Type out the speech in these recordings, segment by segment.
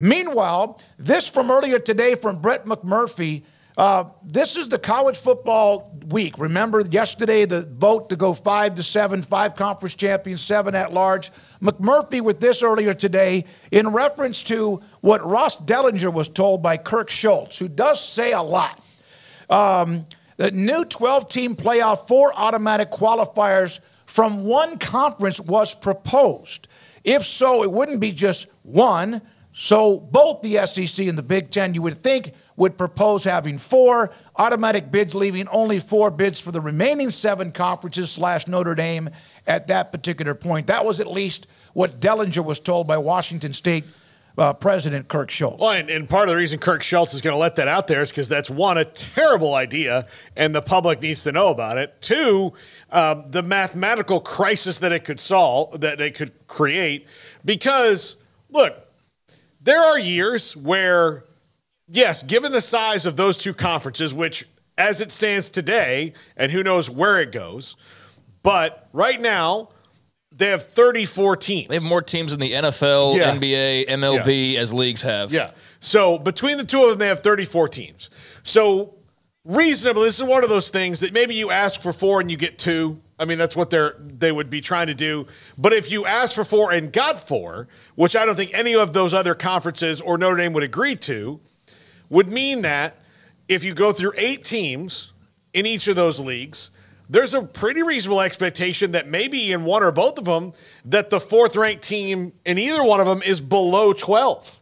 Meanwhile, this from earlier today from Brett McMurphy. Uh, this is the college football week. Remember yesterday the vote to go five to seven, five conference champions, seven at large. McMurphy with this earlier today in reference to what Ross Dellenger was told by Kirk Schulz, who does say a lot. Um, the new 12 team playoff, four automatic qualifiers from one conference was proposed. If so, it wouldn't be just one. So both the SEC and the Big Ten, you would think, would propose having four automatic bids, leaving only four bids for the remaining seven conferences slash Notre Dame at that particular point. That was at least what Dellenger was told by Washington State uh, President Kirk Schulz. Well, and, and, part of the reason Kirk Schulz is going to let that out there is because that's one, a terrible idea, and the public needs to know about it. Two, um, the mathematical crisis that it could solve, that it could create. Because, look, there are years where yes, given the size of those two conferences, which as it stands today, and who knows where it goes, but right now, they have 34 teams. They have more teams in the NFL, yeah. NBA, MLB yeah. as leagues have. Yeah. So between the two of them, they have 34 teams. So reasonably, this is one of those things that maybe you ask for four and you get two. I mean, that's what they're they would be trying to do. But if you asked for four and got four, which I don't think any of those other conferences or Notre Dame would agree to, would mean that if you go through eight teams in each of those leagues, there's a pretty reasonable expectation that maybe in one or both of them, that the fourth ranked team in either one of them is below 12,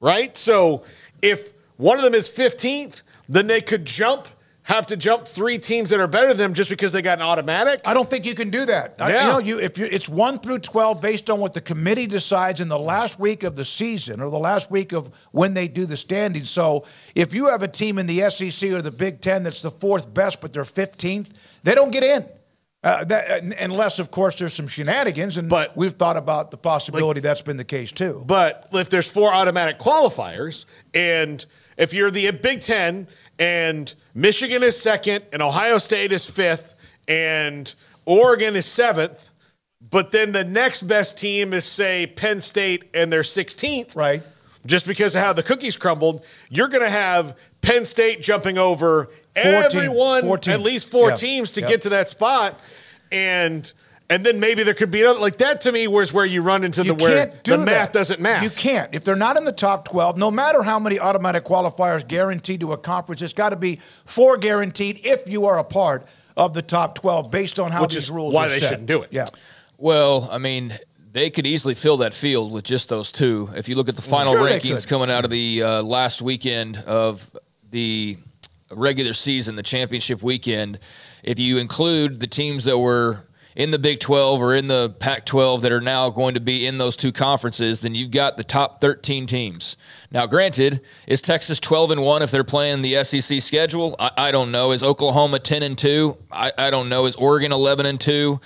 right? So if one of them is 15th, then they could jump – have to jump three teams that are better than them just because they got an automatic? I don't think you can do that. Yeah. I, you know, you if you it's one through twelve based on what the committee decides in the last week of the season or the last week of when they do the standings. So if you have a team in the SEC or the Big Ten that's the fourth best, but they're fifteenth, they don't get in. Uh, that, unless, of course, there's some shenanigans, and but, we've thought about the possibility like, that's been the case too. But if there's four automatic qualifiers, and if you're the Big Ten and Michigan is second, and Ohio State is fifth, and Oregon is seventh. But then the next best team is, say, Penn State, and they're 16th. Right. Just because of how the cookies crumbled, you're going to have Penn State jumping over 14, everyone, 14. at least four teams to get to that spot. And and then maybe there could be another like that to me was where you run into you the where the that. math doesn't math. You can't. If they're not in the top 12, no matter how many automatic qualifiers guaranteed to a conference, it's got to be four guaranteed if you are a part of the top 12 based on how Which these is rules why they set. shouldn't do it. Yeah. Well, I mean, they could easily fill that field with just those two. If you look at the final sure rankings coming out of the uh, last weekend of the regular season, the championship weekend, if you include the teams that were in the Big 12 or in the Pac 12 that are now going to be in those two conferences, then you've got the top 13 teams. Now, granted, is Texas 12 and 1 if they're playing the SEC schedule? I, I don't know. Is Oklahoma 10 and 2? I, I don't know. Is Oregon 11 and 2?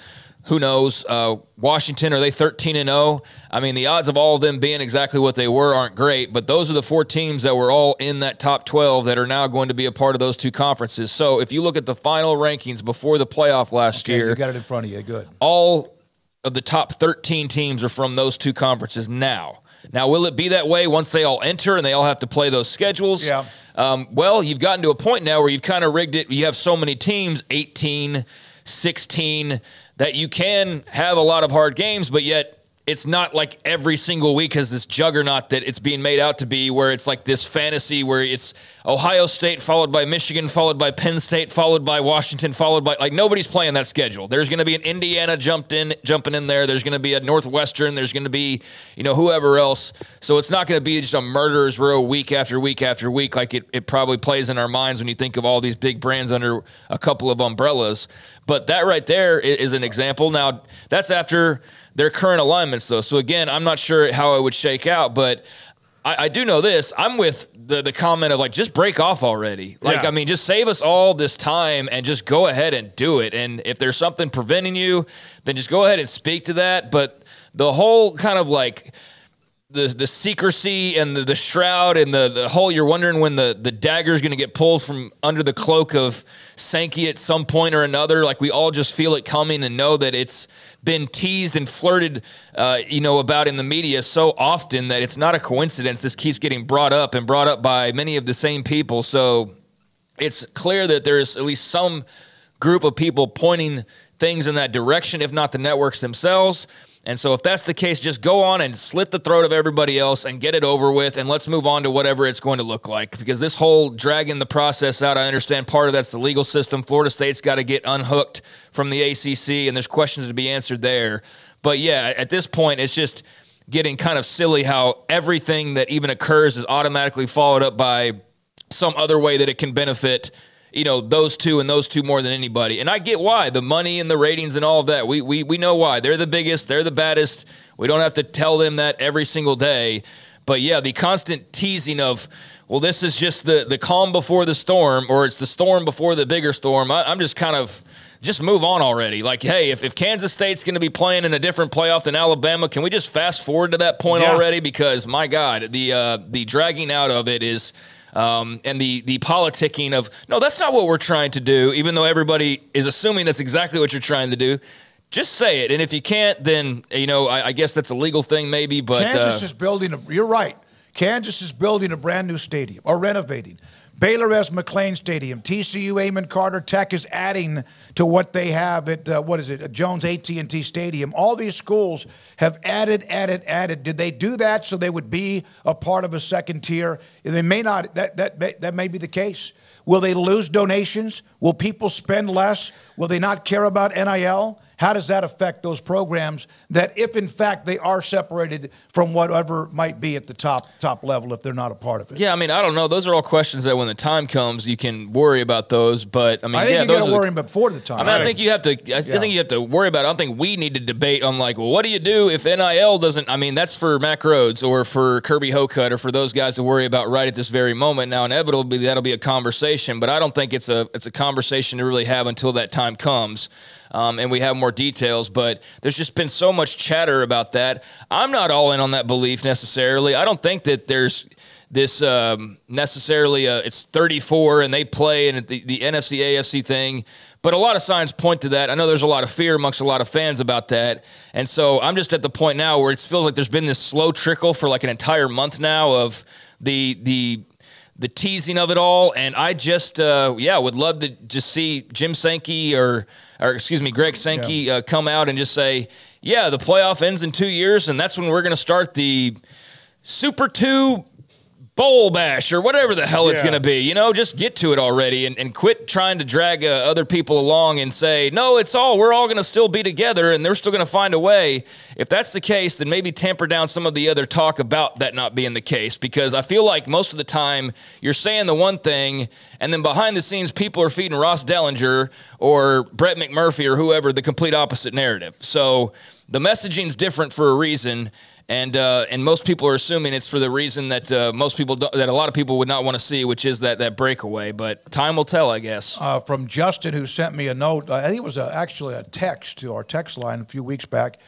Who knows? Uh, Washington, are they 13 and 0? I mean, the odds of all of them being exactly what they were aren't great, but those are the four teams that were all in that top 12 that are now going to be a part of those two conferences. So if you look at the final rankings before the playoff last okay, year, you got it in front of you. Good. All of the top 13 teams are from those two conferences now. Now, will it be that way once they all enter and they all have to play those schedules? Yeah. Um, well, you've gotten to a point now where you've kind of rigged it. You have so many teams 18, 16 that you can have a lot of hard games, but yet it's not like every single week has this juggernaut that it's being made out to be, where it's like this fantasy where it's Ohio State followed by Michigan, followed by Penn State, followed by Washington, followed by like nobody's playing that schedule. There's going to be an Indiana jumped in, jumping in there. There's going to be a Northwestern. There's going to be you know whoever else. So it's not going to be just a murderer's row week after week after week like it, it probably plays in our minds when you think of all these big brands under a couple of umbrellas. But that right there is an example. Now that's after their current alignments, though. So again, I'm not sure how it would shake out, but I, I do know this. I'm with the the comment of like just break off already. Like yeah. I mean, just save us all this time and just go ahead and do it. And if there's something preventing you, then just go ahead and speak to that. But the whole kind of like the the secrecy and the, the shroud and the, the whole you're wondering when the, the dagger is going to get pulled from under the cloak of Sankey at some point or another. Like we all just feel it coming and know that it's been teased and flirted, uh, you know, about in the media so often that it's not a coincidence. This keeps getting brought up and brought up by many of the same people. So it's clear that there's at least some group of people pointing things in that direction, if not the networks themselves. And so, if that's the case, just go on and slit the throat of everybody else and get it over with, and let's move on to whatever it's going to look like. Because this whole dragging the process out, I understand part of that's the legal system. Florida State's got to get unhooked from the ACC, and there's questions to be answered there. But yeah, at this point, it's just getting kind of silly how everything that even occurs is automatically followed up by some other way that it can benefit you know those two and those two more than anybody. And I get why the money and the ratings and all of that. We we we know why they're the biggest, they're the baddest. We don't have to tell them that every single day. But yeah, the constant teasing of well, this is just the the calm before the storm, or it's the storm before the bigger storm. I, I'm just kind of just move on already. Like, hey, if, if Kansas State's going to be playing in a different playoff than Alabama, can we just fast forward to that point yeah. already? Because my God, the uh, the dragging out of it is um, and the the politicking of no, that's not what we're trying to do. Even though everybody is assuming that's exactly what you're trying to do, just say it. And if you can't, then you know I, I guess that's a legal thing, maybe. But Kansas uh, is building a. You're right. Kansas is building a brand new stadium or renovating. Baylor has McLane Stadium. TCU Amon Carter Tech is adding to what they have at uh, what is it? Jones AT&T Stadium. All these schools have added, added, added. Did they do that so they would be a part of a second tier? They may not. That that that may be the case. Will they lose donations? Will people spend less? Will they not care about NIL? How does that affect those programs that, if in fact they are separated from whatever might be at the top top level, if they're not a part of it? Yeah, I mean, I don't know. Those are all questions that, when the time comes, you can worry about those. But I mean, I think yeah, you got to worry before the time. I mean, I think you have to. I yeah. think you have to worry about. It. I don't think we need to debate on like, well, what do you do if NIL doesn't? I mean, that's for Mack Rhoades or for Kirby Hocutt or for those guys to worry about right at this very moment. Now, inevitably, that'll be a conversation, but I don't think it's a it's a conversation to really have until that time comes um, and we have more details. But there's just been so much chatter about that. I'm not all in on that belief necessarily. I don't think that there's this um, necessarily uh, it's 34 and they play and the, the NFC AFC thing. But a lot of signs point to that. I know there's a lot of fear amongst a lot of fans about that. And so I'm just at the point now where it feels like there's been this slow trickle for like an entire month now of the the the teasing of it all. And I just, uh, yeah, would love to just see Jim Sankey or, or excuse me, Greg Sankey yeah. uh, come out and just say, yeah, the playoff ends in two years, and that's when we're going to start the Super Two bowl bash or whatever the hell it's going to be. You know, just get to it already and, and quit trying to drag uh, other people along and say, no, it's all, we're all going to still be together and they're still going to find a way. If that's the case, then maybe tamper down some of the other talk about that not being the case because I feel like most of the time you're saying the one thing and then behind the scenes people are feeding Ross Dellenger or Brett McMurphy or whoever the complete opposite narrative. So the messaging's different for a reason and uh, and most people are assuming it's for the reason that uh, most people that a lot of people would not want to see, which is that that breakaway. But time will tell, I guess. Uh, from Justin, who sent me a note, I think it was a, actually a text to our text line a few weeks back.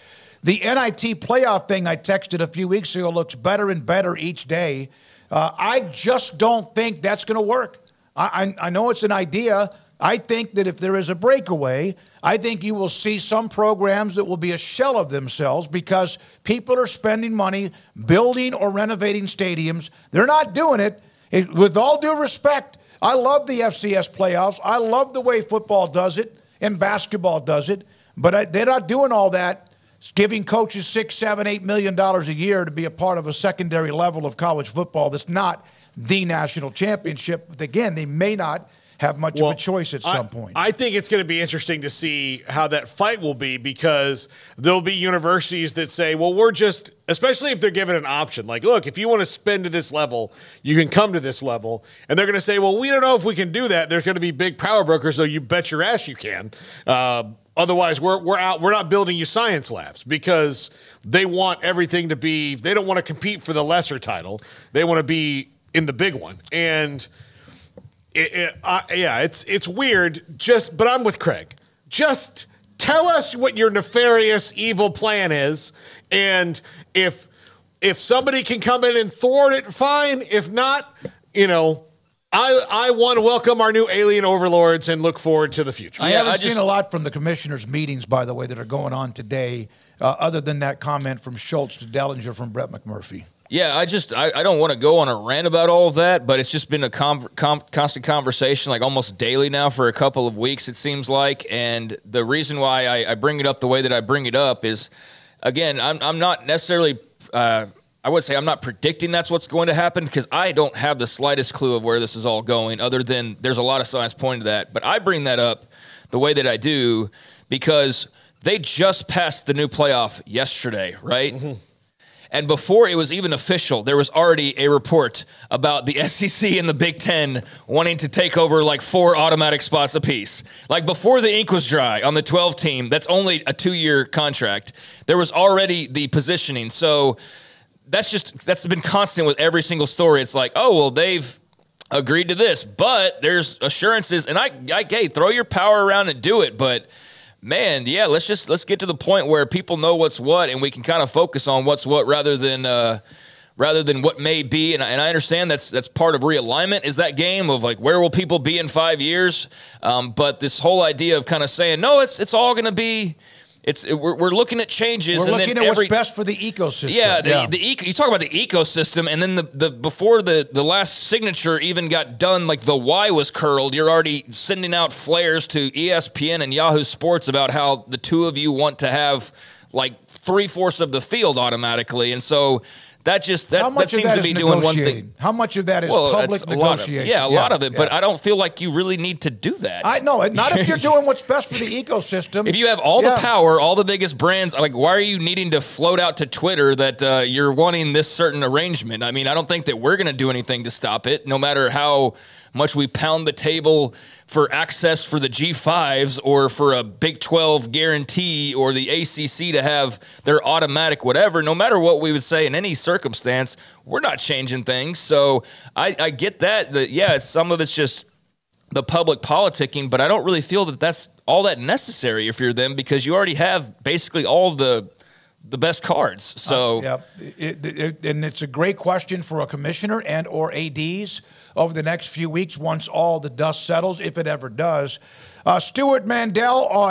The NIT playoff thing I texted a few weeks ago looks better and better each day. Uh, I just don't think that's going to work. I, I, I know it's an idea. I think that if there is a breakaway, I think you will see some programs that will be a shell of themselves because people are spending money building or renovating stadiums. They're not doing it. it with all due respect, I love the FCS playoffs. I love the way football does it and basketball does it, but I, they're not doing all that. Giving coaches six, seven, eight million dollars a year to be a part of a secondary level of college football that's not the national championship. But again, they may not have much well, of a choice at some I, point. I think it's going to be interesting to see how that fight will be because there'll be universities that say, well, we're just, especially if they're given an option, like, look, if you want to spend to this level, you can come to this level. And they're going to say, well, we don't know if we can do that. There's going to be big power brokers, though you bet your ass you can. Uh, otherwise, we're, we're out, we're not building you science labs because they want everything to be, they don't want to compete for the lesser title. They want to be in the big one. And, it, it, uh, yeah, it's it's weird. Just, but I'm with Craig. Just tell us what your nefarious, evil plan is, and if if somebody can come in and thwart it, fine. If not, you know, I I want to welcome our new alien overlords and look forward to the future. I haven't I seen a lot from the commissioners' meetings, by the way, that are going on today, uh, other than that comment from Schulz to Dellenger from Brett McMurphy. Yeah, I just I, I don't want to go on a rant about all of that, but it's just been a com- com- constant conversation, like almost daily now for a couple of weeks. It seems like, and the reason why I, I bring it up the way that I bring it up is, again, I'm I'm not necessarily. Uh, I would say I'm not predicting that's what's going to happen because I don't have the slightest clue of where this is all going, other than there's a lot of science pointing to that. But I bring that up the way that I do because they just passed the new playoff yesterday, right? And before it was even official, there was already a report about the SEC and the Big Ten wanting to take over like four automatic spots apiece. Like before the ink was dry on the 12 team, that's only a two year contract. There was already the positioning. So that's just, that's been constant with every single story. It's like, oh, well, they've agreed to this, but there's assurances. And I, I hey, throw your power around and do it. But man, yeah, let's just let's get to the point where people know what's what, and we can kind of focus on what's what rather than uh, rather than what may be. And I, and I understand that's that's part of realignment is that game of like where will people be in five years. Um, but this whole idea of kind of saying no, it's it's all going to be. It's we're, we're looking at changes. We're and looking at every, what's best for the ecosystem. yeah, the, the eco, you talk about the ecosystem, and then the, the before the the last signature even got done, like the Y was curled. You're already sending out flares to ESPN and Yahoo Sports about how the two of you want to have like three fourths of the field automatically, and so that just that, How much that seems that to be doing one thing. How much of that is Well, public of, negotiation? yeah, a lot of it, but. I don't feel like you really need to do that. I know not if you're doing what's best for the ecosystem. If you have all Yeah. the power, all the biggest brands, like why are you needing to float out to Twitter that uh, you're wanting this certain arrangement? I mean, I don't think that we're going to do anything to stop it, no matter how much we pound the table for access for the G5s or for a Big 12 guarantee or the ACC to have their automatic whatever. No matter what we would say in any circumstance, we're not changing things. So I, I get that. That yeah, some of it's just the public politicking, but I don't really feel that that's all that necessary if you're them because you already have basically all the the best cards. So Yeah, it, it, it- and it's a great question for a commissioner and or ads over the next few weeks once all the dust settles, if it ever does. Uh, Stewart Mandel on.